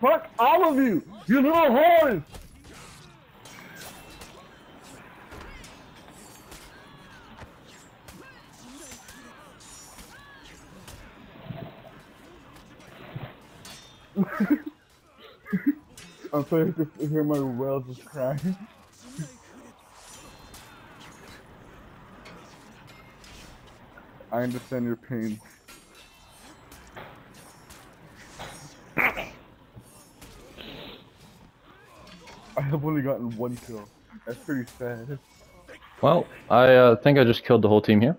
Fuck all of you! You little whores! I'm sorry to hear my whales just crying. I understand your pain. I have only gotten one kill. That's pretty sad. Well, I uh, think I just killed the whole team here.